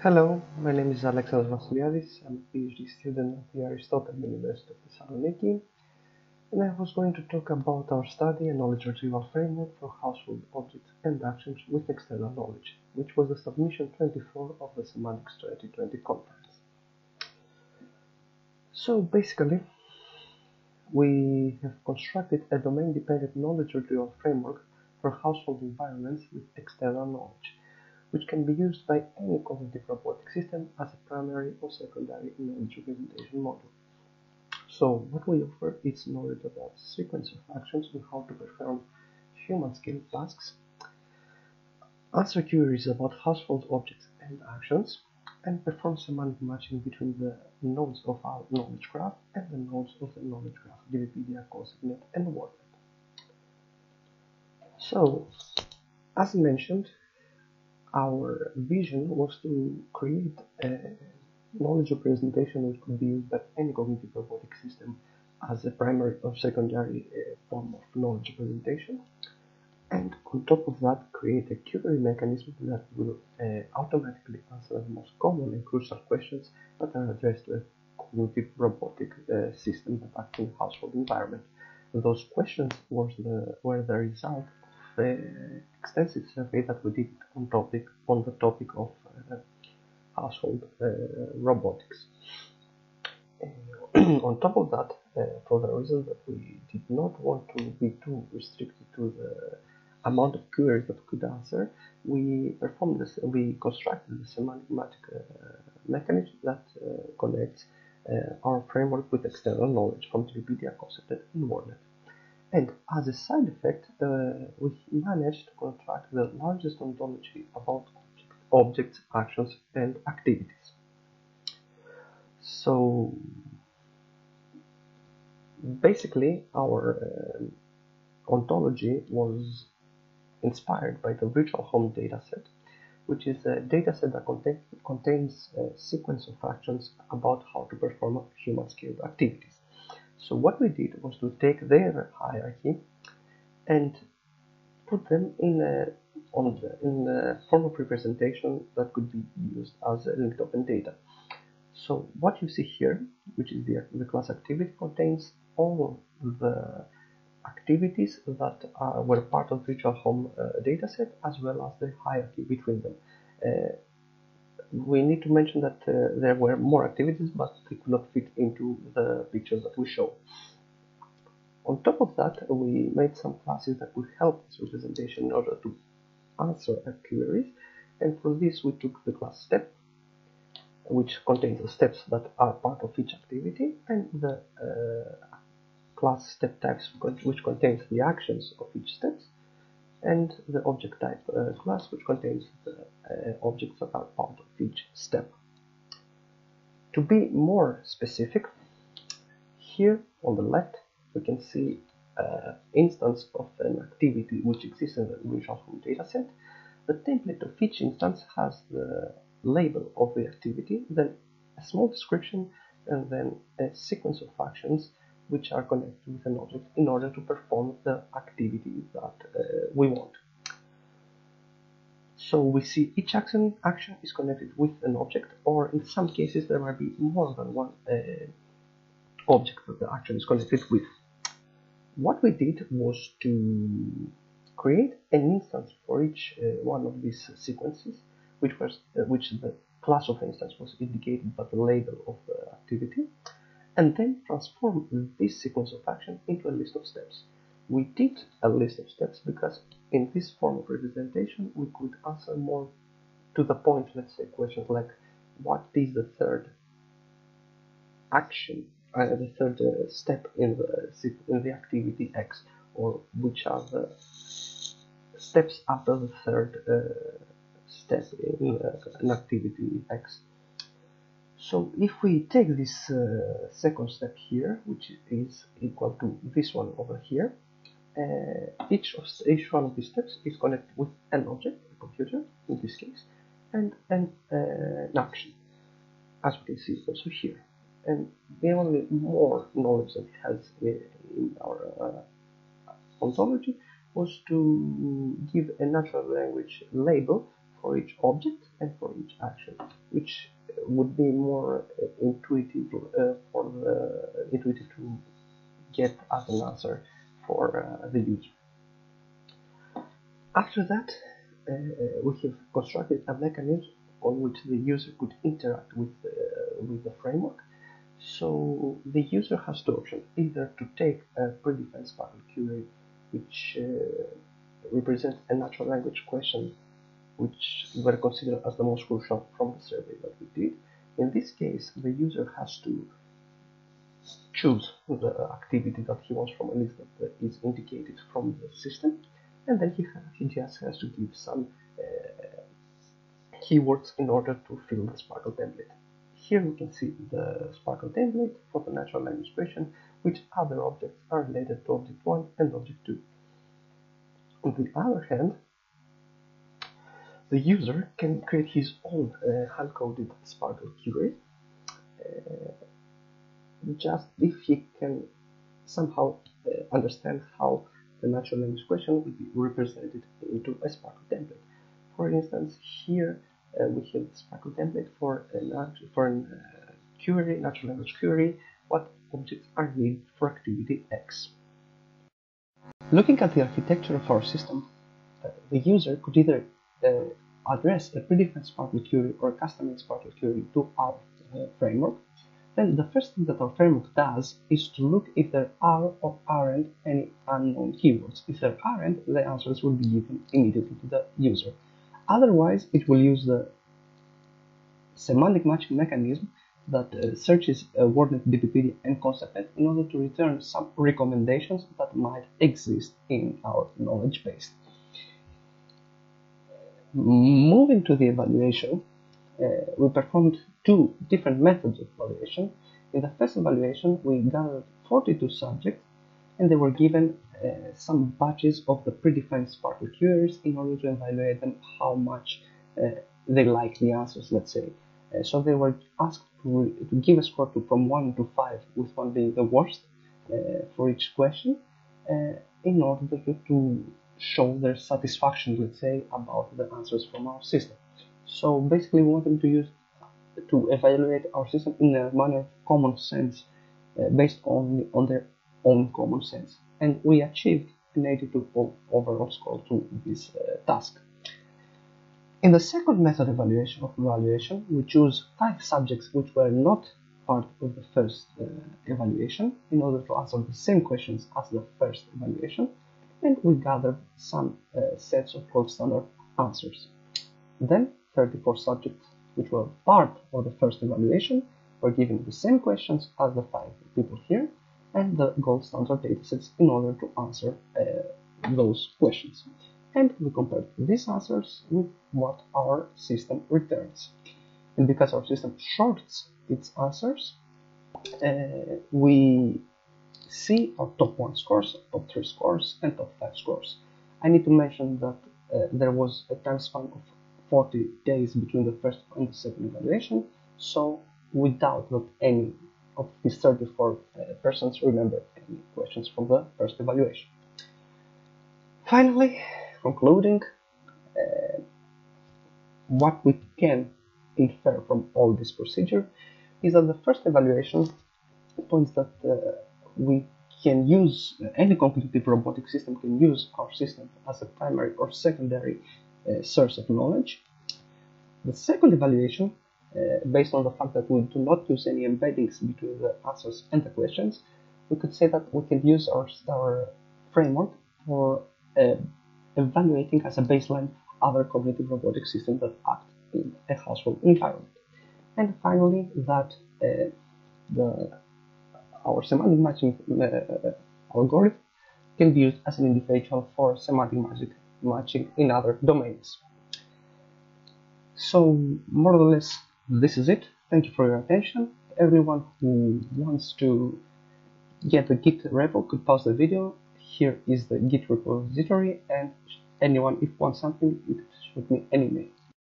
Hello, my name is Alexandros Vassiliades. I'm a PhD student at the Aristotle University of Thessaloniki, and I was going to talk about our study and knowledge retrieval framework for household objects and actions with external knowledge, which was the submission 24 of the Semantics 2020 conference. So basically, we have constructed a domain-dependent knowledge retrieval framework for household environments with external knowledge which can be used by any cognitive robotic system as a primary or secondary knowledge representation model. So what we offer is knowledge about sequence of actions and how to perform human-scale tasks, answer queries about household objects and actions, and perform semantic matching between the nodes of our knowledge graph and the nodes of the knowledge graph, DBpedia, ConceptNet, and WordNet. So, as mentioned, our vision was to create a knowledge representation which could be used by any cognitive robotic system as a primary or secondary uh, form of knowledge representation. And on top of that, create a query mechanism that will uh, automatically answer the most common and crucial questions that are addressed to a cognitive robotic uh, system that acts in household environment. Those questions was the, were the result the extensive survey that we did on topic on the topic of uh, household uh, robotics. Uh, on top of that, uh, for the reason that we did not want to be too restricted to the amount of queries that we could answer, we performed this. We constructed the semantic uh, mechanism that uh, connects our framework with external knowledge from Wikipedia, ConceptNet, and WordNet. And as a side effect, we managed to construct the largest ontology about objects, actions, and activities. So basically, our uh, ontology was inspired by the VirtualHome dataset, which is a dataset that contain, contains a sequence of actions about how to perform human-scaled activities. So what we did was to take their hierarchy and put them in a on the, in a form of representation that could be used as linked open data. So what you see here, which is the, the class activity, contains all the activities that are, were part of VirtualHome uh, dataset as well as the hierarchy between them. Uh, we need to mention that uh, there were more activities, but they could not fit into the pictures that we show. On top of that, we made some classes that would help this representation in order to answer our queries. And for this, we took the class step, which contains the steps that are part of each activity, and the uh, class step types, which contains the actions of each steps, and the object type uh, class which contains the uh, objects that are part of each step. To be more specific, here on the left we can see an instance of an activity which exists in the home dataset. The template of each instance has the label of the activity, then a small description, and then a sequence of actions which are connected with an object in order to perform the activity that uh, we want. So we see each action, action is connected with an object, or in some cases there might be more than one uh, object that the action is connected with. What we did was to create an instance for each uh, one of these sequences, which was uh, which the class of instance was indicated by the label of the activity, and then transform this sequence of action into a list of steps. We did a list of steps because in this form of representation we could answer more to the point, let's say, questions like what is the third action, uh, the third uh, step in the, in the activity X, or which are the steps after the third uh, step in uh, an activity X. So if we take this uh, second step here, which is equal to this one over here, each of each one of these steps is connected with an object, a computer in this case, and an, uh, an action, as we can see also here. And the only more knowledge that it has in our uh, ontology was to give a natural language label for each object and for each action, which would be more uh, intuitive uh, for the intuitive to get as an answer for uh, the user. After that, uh, we have constructed a mechanism on which the user could interact with uh, with the framework. So the user has two options: either to take a predefined SPARQL query, which uh, represents a natural language question which were considered as the most crucial from the survey that we did. In this case, the user has to choose the activity that he wants from a list that is indicated from the system, and then he, he just has to give some uh, keywords in order to fill the SPARQL template. Here we can see the SPARQL template for the natural language question, which other objects are related to object 1 and object 2. On the other hand, the user can create his own uh, hard-coded SPARQL query uh, just if he can somehow uh, understand how the natural language question will be represented into a SPARQL template. For instance, here uh, we have the SPARQL template for a for a uh, query, natural language query, what objects are needed for activity X. Looking at the architecture of our system, uh, the user could either uh, address a predefined SPARQL query or a custom-made SPARQL query to our uh, framework, then the first thing that our framework does is to look if there are or aren't any unknown keywords. If there aren't, the answers will be given immediately to the user. Otherwise, it will use the semantic matching mechanism that uh, searches uh, WordNet, DBpedia, and ConceptNet in order to return some recommendations that might exist in our knowledge base. Moving to the evaluation, we performed two different methods of evaluation. In the first evaluation, we gathered 42 subjects and they were given uh, some batches of the predefined SPARQL queries in order to evaluate them how much uh, they like the answers, let's say. Uh, so they were asked to, to, give a score to, from 1 to 5, with 1 being the worst uh, for each question, uh, in order to, to show their satisfaction, let's say, about the answers from our system. So basically, we want them to use to evaluate our system in a manner of common sense, uh, based on on their own common sense, and we achieved an 82 overall score to this uh, task. In the second method evaluation of evaluation, we choose five subjects which were not part of the first uh, evaluation in order to answer the same questions as the first evaluation and we gathered some uh, sets of gold standard answers. Then 34 subjects which were part of the first evaluation were given the same questions as the five people here and the gold standard datasets in order to answer uh, those questions. And we compared these answers with what our system returns. And because our system shorts its answers, uh, we see our top 1 scores, top 3 scores, and top 5 scores. I need to mention that uh, there was a time span of 40 days between the first and the second evaluation, so we doubt that any of these 34 uh, persons remember any questions from the first evaluation. Finally, concluding, uh, what we can infer from all this procedure is that the first evaluation points that uh, we can use any cognitive robotic system can use our system as a primary or secondary uh, source of knowledge. The second evaluation, uh, based on the fact that we do not use any embeddings between the answers and the questions, we could say that we can use our, our framework for uh, evaluating as a baseline other cognitive robotic systems that act in a household environment. And finally, that uh, the our semantic matching uh, algorithm can be used as an individual for semantic magic matching in other domains. So more or less this is it. Thank you for your attention. Everyone who wants to get the Git repo could pause the video. Here is the Git repository and anyone if wants something you could shoot me an email.